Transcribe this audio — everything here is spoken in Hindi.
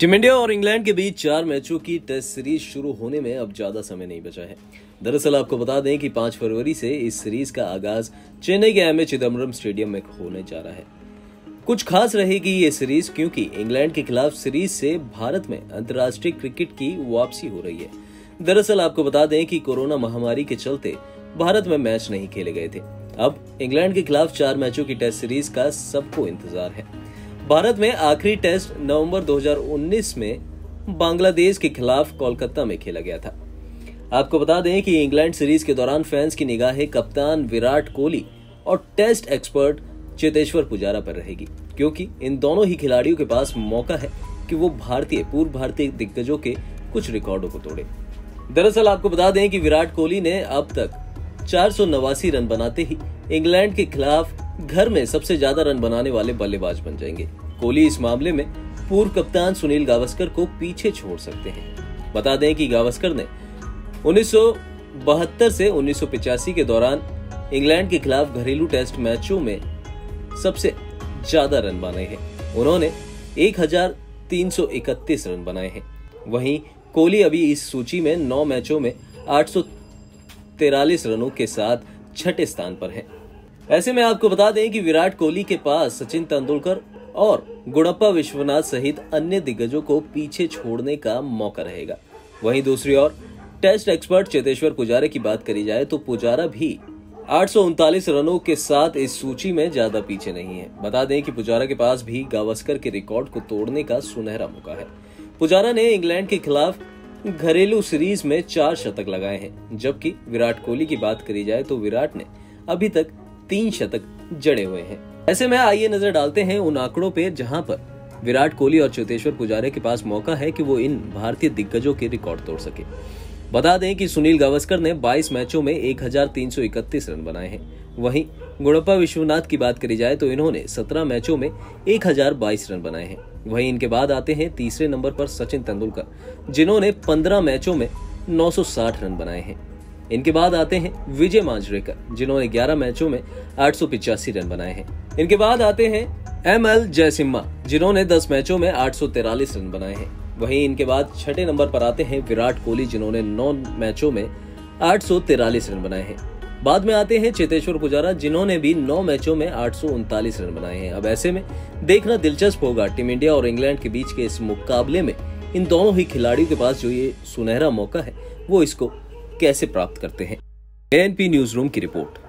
टीम इंडिया और इंग्लैंड के बीच चार मैचों की टेस्ट सीरीज़ शुरू होने में अब ज़्यादा समय नहीं बचा है। दरअसल आपको बता दें कि 5 फरवरी से इस सीरीज़ का आगाज़ चेन्नई के एम ए चिदम्बरम स्टेडियम में होने जा रहा है। कुछ खास रहेगी ये सीरीज़ क्योंकि इंग्लैंड के खिलाफ सीरीज़ से भारत में अंतर्राष्ट्रीय क्रिकेट की वापसी हो रही है। दरअसल आपको बता दें कि कोरोना महामारी के चलते भारत में मैच नहीं खेले गए थे। अब इंग्लैंड के खिलाफ चार मैचों की टेस्ट सीरीज़ का सबको इंतज़ार है। भारत में आखिरी टेस्ट नवंबर 2019 में बांग्लादेश के खिलाफ कोलकाता में खेला गया था। आपको बता दें कि इंग्लैंड सीरीज़ के दौरान फैंस की निगाहें कप्तान विराट कोहली और टेस्ट एक्सपर्ट चेतेश्वर पुजारा पर रहेगी, क्योंकि इन दोनों ही खिलाड़ियों के पास मौका है कि वो भारतीय, पूर्व भारतीय दिग्गजों के कुछ रिकॉर्डों को तोड़े। दरअसल आपको बता दें कि विराट कोहली ने अब तक चार सौ नवासी रन बनाते ही इंग्लैंड के खिलाफ घर में सबसे ज़्यादा रन बनाने वाले बल्लेबाज बन जाएँगे। कोहली इस मामले में पूर्व कप्तान सुनील गावस्कर को पीछे छोड़ सकते हैं। बता दें कि गावस्कर ने उन्नीस से उन्नीस के दौरान इंग्लैंड के खिलाफ घरेलू टेस्ट मैचों में सबसे ज़्यादा रन बनाए हैं। उन्होंने 1331 रन बनाए हैं। वहीं कोहली अभी इस सूची में नौ मैचों में आठ रनों के साथ छठे स्थान पर हैं। ऐसे में आपको बता दें कि विराट कोहली के पास सचिन तेंदुलकर और गुणप्पा विश्वनाथ सहित अन्य दिग्गजों को पीछे छोड़ने का मौका रहेगा। वहीं दूसरी ओर, टेस्ट एक्सपर्ट चेतेश्वर पुजारा की बात करी जाए तो पुजारा भी आठ सौ उनतालीस रनों के साथ इस सूची में ज़्यादा पीछे नहीं है। बता दें कि पुजारा के पास भी गावस्कर के रिकॉर्ड को तोड़ने का सुनहरा मौका है। पुजारा ने इंग्लैंड के खिलाफ घरेलू सीरीज़ में चार शतक लगाए हैं। जबकि विराट कोहली की बात करी जाए तो विराट ने अभी तक तीन शतक जड़े हुए हैं। ऐसे में आइए नज़र डालते हैं उन आंकड़ों पे जहाँ पर विराट कोहली और चेतेश्वर पुजारे के पास मौका है कि वो इन भारतीय दिग्गजों के रिकॉर्ड तोड़ सके। बता दें कि सुनील गावस्कर ने 22 मैचों में 1331 रन बनाए हैं। वहीं गुणप्पा विश्वनाथ की बात करी जाए तो इन्होंने 17 मैचों में 1022 रन बनाए हैं। वहीं इनके बाद आते हैं तीसरे नंबर पर सचिन तेंदुलकर, जिन्होंने 15 मैचों में 960 रन बनाए हैं। इनके बाद आते हैं विजय मांजरेकर, जिन्होंने 11 मैचों में आठ रन बनाए हैं। इनके बाद आते हैं एम एल जयसिम्हा, जिन्होंने 10 मैचों में आठ रन बनाए हैं। वहीं इनके बाद छठे नंबर पर आते हैं विराट कोहली, जिन्होंने नौ मैचों में आठ रन बनाए हैं। बाद में आते हैं चेतेश्वर पुजारा, जिन्होंने भी नौ मैचों में आठ सौ उनतालीस रन बनाए हैं। अब ऐसे में देखना दिलचस्प होगा, टीम इंडिया और इंग्लैंड के बीच के इस मुकाबले में इन दोनों ही खिलाड़ियों के पास जो ये सुनहरा मौका है, वो इसको कैसे प्राप्त करते हैं? एनपी न्यूज़ रूम की रिपोर्ट।